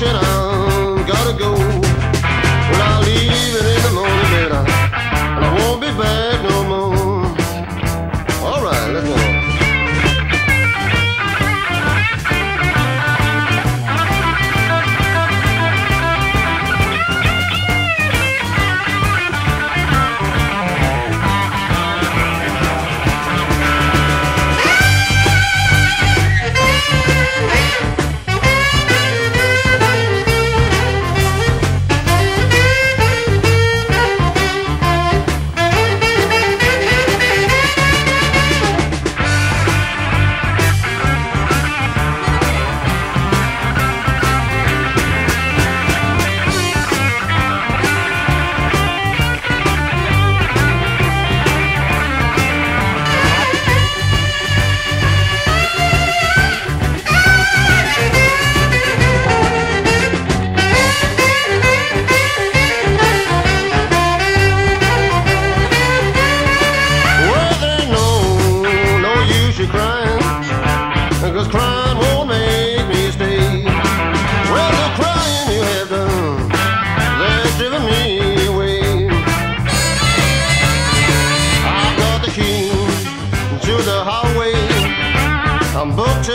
marching on. Gotta go. king through the hallway. I'm booked